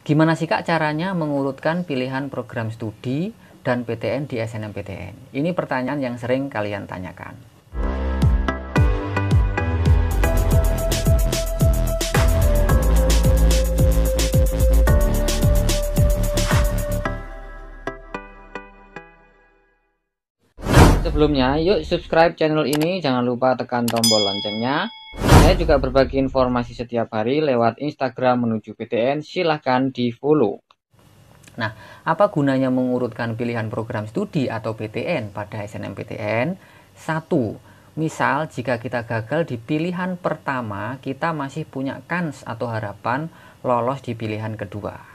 Gimana sih Kak caranya mengurutkan pilihan program studi dan PTN di SNMPTN? Ini pertanyaan yang sering kalian tanyakan. Sebelumnya, yuk subscribe channel ini, jangan lupa tekan tombol loncengnya saya juga berbagi informasi setiap hari lewat Instagram menuju PTN, silahkan di follow. Nah, apa gunanya mengurutkan pilihan program studi atau PTN pada SNMPTN? Satu, misal jika kita gagal di pilihan pertama, kita masih punya kans atau harapan lolos di pilihan kedua.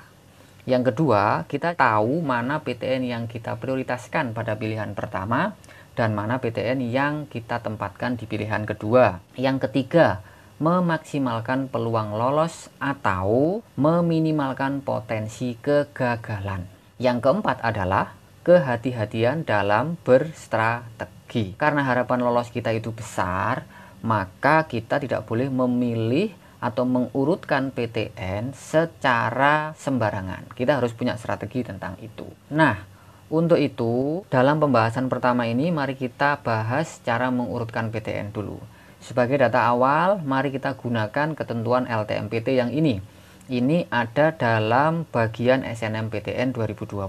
Yang kedua, kita tahu mana PTN yang kita prioritaskan pada pilihan pertama, dan mana PTN yang kita tempatkan di pilihan kedua. Yang ketiga, memaksimalkan peluang lolos atau meminimalkan potensi kegagalan. Yang keempat adalah kehati-hatian dalam berstrategi. Karena harapan lolos kita itu besar, maka kita tidak boleh memilih atau mengurutkan PTN secara sembarangan. Kita harus punya strategi tentang itu. Nah, untuk itu, dalam pembahasan pertama ini mari kita bahas cara mengurutkan PTN dulu. Sebagai data awal, mari kita gunakan ketentuan LTMPT yang ini. Ini ada dalam bagian SNMPTN 2020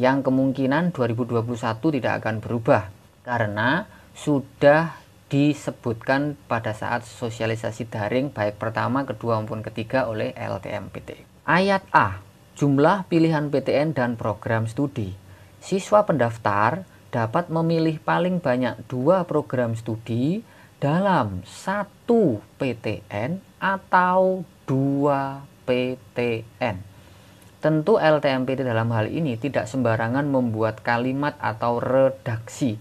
yang kemungkinan 2021 tidak akan berubah karena sudah disebutkan pada saat sosialisasi daring baik pertama, kedua maupun ketiga oleh LTMPT. Ayat A, jumlah pilihan PTN dan program studi siswa pendaftar dapat memilih paling banyak dua program studi dalam satu PTN atau dua PTN. Tentu LTMPT dalam hal ini tidak sembarangan membuat kalimat atau redaksi.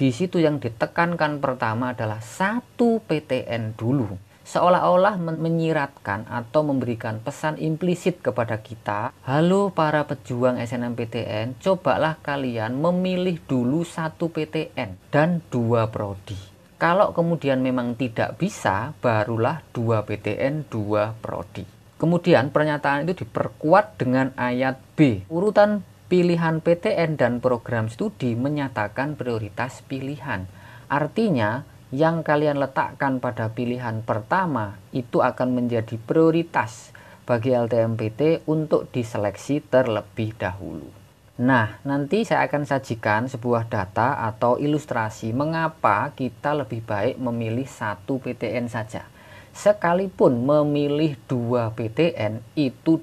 Di situ yang ditekankan pertama adalah satu PTN dulu seolah-olah menyiratkan atau memberikan pesan implisit kepada kita, halo para pejuang SNMPTN, cobalah kalian memilih dulu satu PTN dan dua prodi. Kalau kemudian memang tidak bisa, barulah dua PTN, dua prodi. Kemudian pernyataan itu diperkuat dengan ayat B. Urutan pilihan PTN dan program studi menyatakan prioritas pilihan. Artinya, yang kalian letakkan pada pilihan pertama itu akan menjadi prioritas bagi LTMPT untuk diseleksi terlebih dahulu. Nah, nanti saya akan sajikan sebuah data atau ilustrasi mengapa kita lebih baik memilih satu PTN saja. Sekalipun memilih dua PTN itu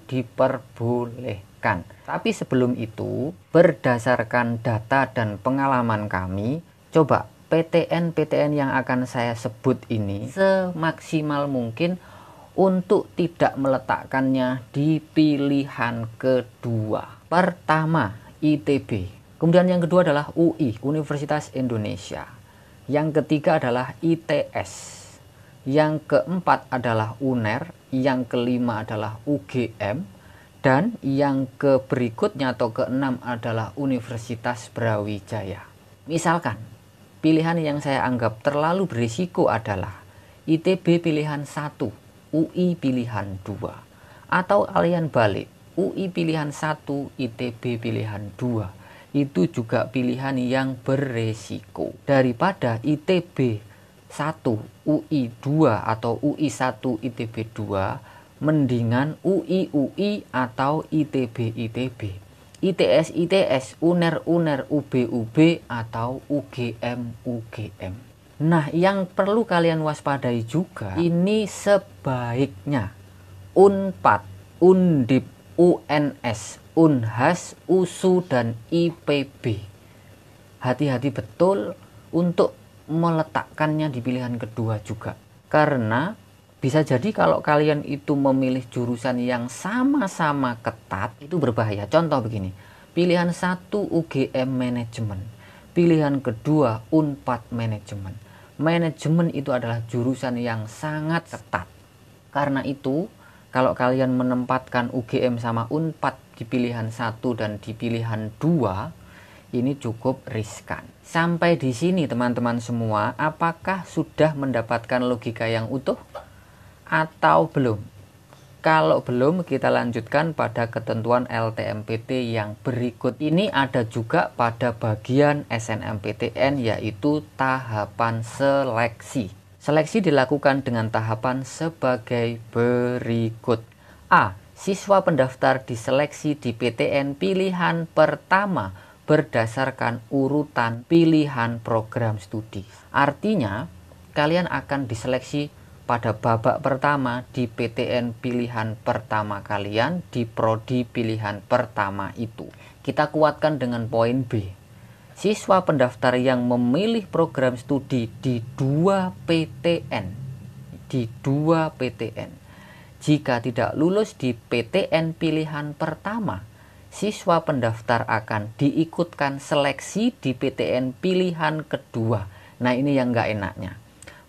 diperbolehkan. Tapi sebelum itu, berdasarkan data dan pengalaman kami, coba PTN-PTN yang akan saya sebut ini semaksimal mungkin untuk tidak meletakkannya di pilihan kedua. Pertama, ITB. Kemudian yang kedua adalah UI, Universitas Indonesia. Yang ketiga adalah ITS. Yang keempat adalah UNER, yang kelima adalah UGM, dan yang ke berikutnya atau keenam adalah Universitas Brawijaya. Misalkan Pilihan yang saya anggap terlalu berisiko adalah ITB pilihan 1, UI pilihan 2. Atau kalian balik, UI pilihan 1, ITB pilihan 2. Itu juga pilihan yang beresiko. Daripada ITB 1, UI 2 atau UI 1, ITB 2, mendingan UI UI atau ITB ITB ITS ITS, UNER UNER, UB UB atau UGM UGM. Nah, yang perlu kalian waspadai juga ini sebaiknya Unpad, Undip, UNS, Unhas, USU dan IPB. Hati-hati betul untuk meletakkannya di pilihan kedua juga. Karena bisa jadi kalau kalian itu memilih jurusan yang sama-sama ketat, itu berbahaya. Contoh begini, pilihan satu UGM Manajemen, pilihan kedua Unpad Manajemen. Manajemen itu adalah jurusan yang sangat ketat. Karena itu, kalau kalian menempatkan UGM sama Unpad di pilihan satu dan di pilihan dua, ini cukup riskan. Sampai di sini teman-teman semua, apakah sudah mendapatkan logika yang utuh? Atau belum. Kalau belum, kita lanjutkan pada ketentuan LTMPT yang berikut. Ini ada juga pada bagian SNMPTN yaitu tahapan seleksi. Seleksi dilakukan dengan tahapan sebagai berikut. A. Siswa pendaftar diseleksi di PTN pilihan pertama berdasarkan urutan pilihan program studi. Artinya, kalian akan diseleksi pada babak pertama di PTN pilihan pertama kalian di prodi pilihan pertama itu. Kita kuatkan dengan poin B. Siswa pendaftar yang memilih program studi di dua PTN di dua PTN jika tidak lulus di PTN pilihan pertama, siswa pendaftar akan diikutkan seleksi di PTN pilihan kedua. Nah ini yang nggak enaknya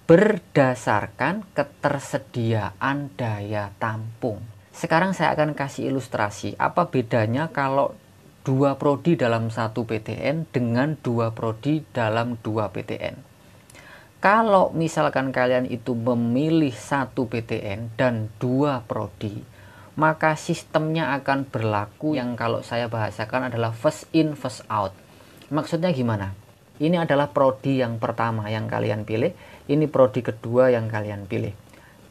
berdasarkan ketersediaan daya tampung. Sekarang saya akan kasih ilustrasi apa bedanya kalau dua prodi dalam satu PTN dengan dua prodi dalam dua PTN. Kalau misalkan kalian itu memilih satu PTN dan dua prodi, maka sistemnya akan berlaku yang kalau saya bahasakan adalah first in first out. Maksudnya gimana? Ini adalah prodi yang pertama yang kalian pilih, ini prodi kedua yang kalian pilih.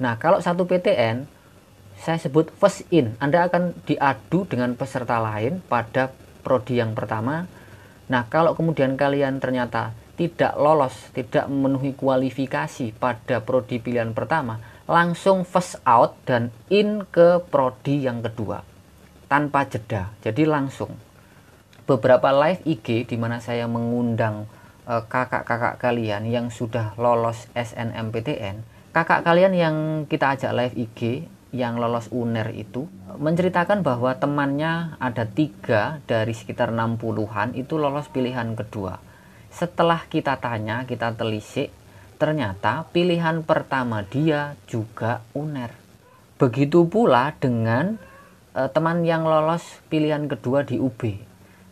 Nah, kalau satu PTN, saya sebut first in. Anda akan diadu dengan peserta lain pada prodi yang pertama. Nah, kalau kemudian kalian ternyata tidak lolos, tidak memenuhi kualifikasi pada prodi pilihan pertama, langsung first out dan in ke prodi yang kedua tanpa jeda. Jadi langsung. Beberapa live IG di mana saya mengundang kakak-kakak kalian yang sudah lolos SNMPTN, kakak kalian yang kita ajak live IG yang lolos UNER itu menceritakan bahwa temannya ada tiga dari sekitar 60-an itu lolos pilihan kedua. Setelah kita tanya, kita telisik, ternyata pilihan pertama dia juga UNER. Begitu pula dengan e, teman yang lolos pilihan kedua di UB.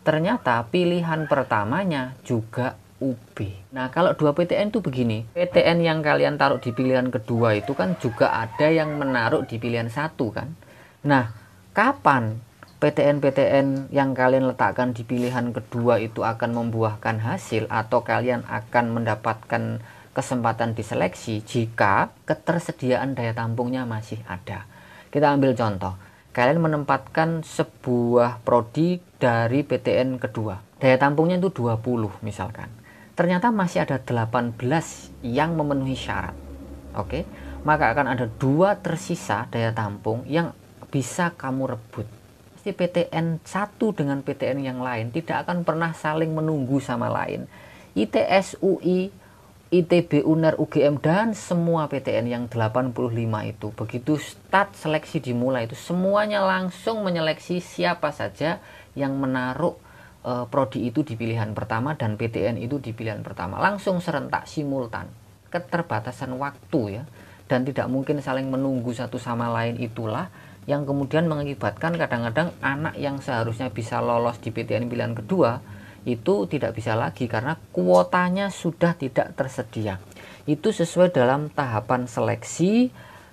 Ternyata pilihan pertamanya juga UB. Nah, kalau dua PTN itu begini, PTN yang kalian taruh di pilihan kedua itu kan juga ada yang menaruh di pilihan satu kan. Nah, kapan PTN-PTN yang kalian letakkan di pilihan kedua itu akan membuahkan hasil atau kalian akan mendapatkan kesempatan diseleksi jika ketersediaan daya tampungnya masih ada. Kita ambil contoh. Kalian menempatkan sebuah prodi dari PTN kedua. Daya tampungnya itu 20 misalkan ternyata masih ada 18 yang memenuhi syarat. Oke, maka akan ada dua tersisa daya tampung yang bisa kamu rebut. Pasti PTN satu dengan PTN yang lain tidak akan pernah saling menunggu sama lain. ITS, UI, ITB, UNER, UGM dan semua PTN yang 85 itu begitu start seleksi dimulai itu semuanya langsung menyeleksi siapa saja yang menaruh uh, prodi itu di pilihan pertama dan PTN itu di pilihan pertama. Langsung serentak simultan. Keterbatasan waktu ya. Dan tidak mungkin saling menunggu satu sama lain itulah yang kemudian mengakibatkan kadang-kadang anak yang seharusnya bisa lolos di PTN pilihan kedua itu tidak bisa lagi karena kuotanya sudah tidak tersedia. Itu sesuai dalam tahapan seleksi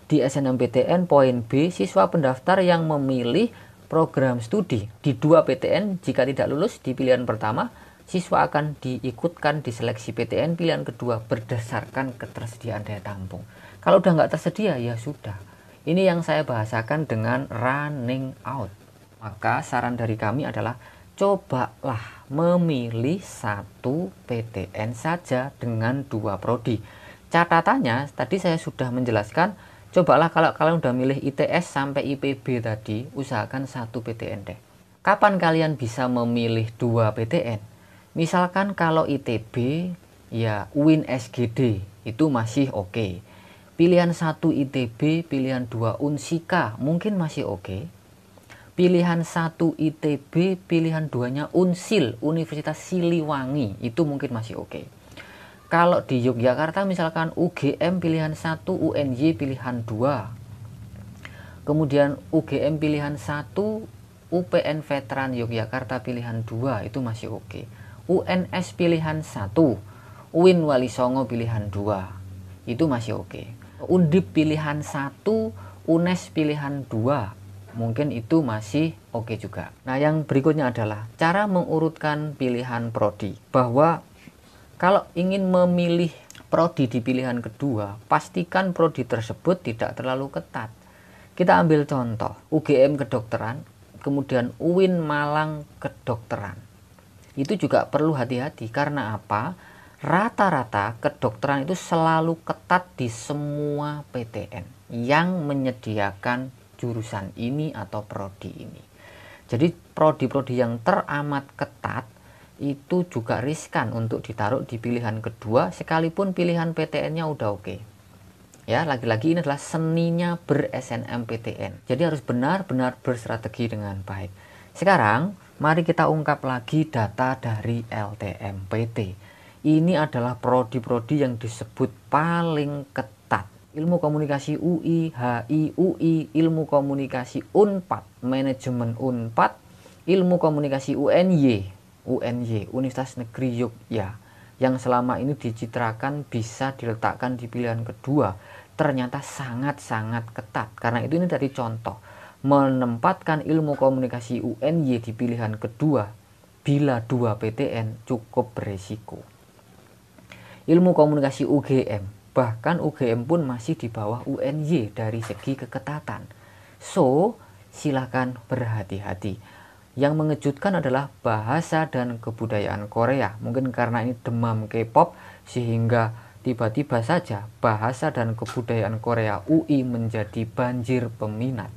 di SNMPTN poin B siswa pendaftar yang memilih program studi di dua PTN jika tidak lulus di pilihan pertama siswa akan diikutkan di seleksi PTN pilihan kedua berdasarkan ketersediaan daya tampung. Kalau udah nggak tersedia ya sudah. Ini yang saya bahasakan dengan running out. Maka saran dari kami adalah cobalah memilih satu PTN saja dengan dua prodi. Catatannya tadi saya sudah menjelaskan Cobalah kalau kalian udah milih ITS sampai IPB tadi, usahakan satu PTN deh. Kapan kalian bisa memilih dua PTN? Misalkan kalau ITB, ya UIN SGD, itu masih oke. Okay. Pilihan satu ITB, pilihan dua Unsika, mungkin masih oke. Okay. Pilihan satu ITB, pilihan duanya Unsil, Universitas Siliwangi, itu mungkin masih oke. Okay kalau di Yogyakarta misalkan UGM pilihan 1, UNY pilihan 2. Kemudian UGM pilihan 1, UPN Veteran Yogyakarta pilihan 2 itu masih oke. UNS pilihan 1, UIN Wali Songo pilihan 2 itu masih oke. Undip pilihan 1, UNES pilihan 2 mungkin itu masih oke okay juga. Nah, yang berikutnya adalah cara mengurutkan pilihan prodi. Bahwa kalau ingin memilih prodi di pilihan kedua, pastikan prodi tersebut tidak terlalu ketat. Kita ambil contoh, UGM kedokteran, kemudian UIN Malang kedokteran. Itu juga perlu hati-hati karena apa? Rata-rata kedokteran itu selalu ketat di semua PTN yang menyediakan jurusan ini atau prodi ini. Jadi prodi-prodi yang teramat ketat itu juga riskan untuk ditaruh di pilihan kedua sekalipun pilihan PTN-nya udah oke. Okay. Ya, lagi-lagi ini adalah seninya ber SNMPTN. Jadi harus benar-benar berstrategi dengan baik. Sekarang, mari kita ungkap lagi data dari LTMPT. Ini adalah prodi-prodi yang disebut paling ketat ilmu komunikasi UI, HI, UI, ilmu komunikasi UNPAD, manajemen UNPAD, ilmu komunikasi UNY, UNY, Universitas Negeri Yogyakarta, yang selama ini dicitrakan bisa diletakkan di pilihan kedua, ternyata sangat-sangat ketat. Karena itu ini dari contoh, menempatkan ilmu komunikasi UNY di pilihan kedua, bila dua PTN cukup beresiko. Ilmu komunikasi UGM Bahkan UGM pun masih di bawah UNY dari segi keketatan. So, silakan berhati-hati. Yang mengejutkan adalah bahasa dan kebudayaan Korea. Mungkin karena ini demam K-pop sehingga tiba-tiba saja bahasa dan kebudayaan Korea UI menjadi banjir peminat.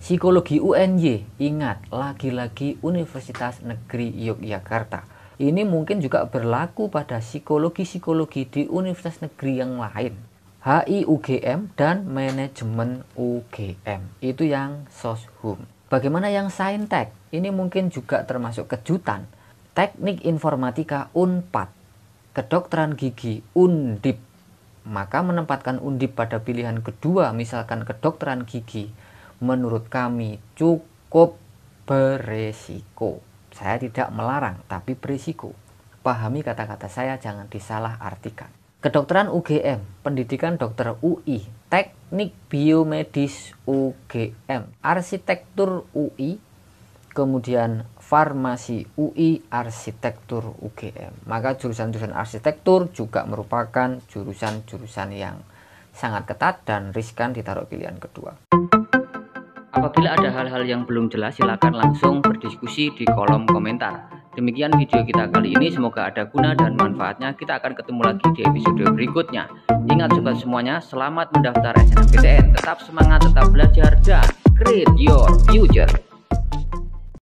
Psikologi UNY, ingat lagi-lagi Universitas Negeri Yogyakarta ini mungkin juga berlaku pada psikologi-psikologi di universitas negeri yang lain. HI UGM dan manajemen UGM. Itu yang soshum. Bagaimana yang saintek? Ini mungkin juga termasuk kejutan. Teknik informatika UNPAD. Kedokteran gigi UNDIP. Maka menempatkan UNDIP pada pilihan kedua misalkan kedokteran gigi menurut kami cukup beresiko. Saya tidak melarang, tapi berisiko. Pahami kata-kata saya, jangan disalah artikan. Kedokteran UGM, pendidikan dokter UI, teknik biomedis UGM, arsitektur UI, kemudian farmasi UI, arsitektur UGM. Maka jurusan-jurusan arsitektur juga merupakan jurusan-jurusan yang sangat ketat dan riskan ditaruh pilihan kedua. Apabila ada hal-hal yang belum jelas, silakan langsung berdiskusi di kolom komentar. Demikian video kita kali ini, semoga ada guna dan manfaatnya. Kita akan ketemu lagi di episode berikutnya. Ingat sobat semuanya, selamat mendaftar SNMPTN. Tetap semangat, tetap belajar, dan create your future.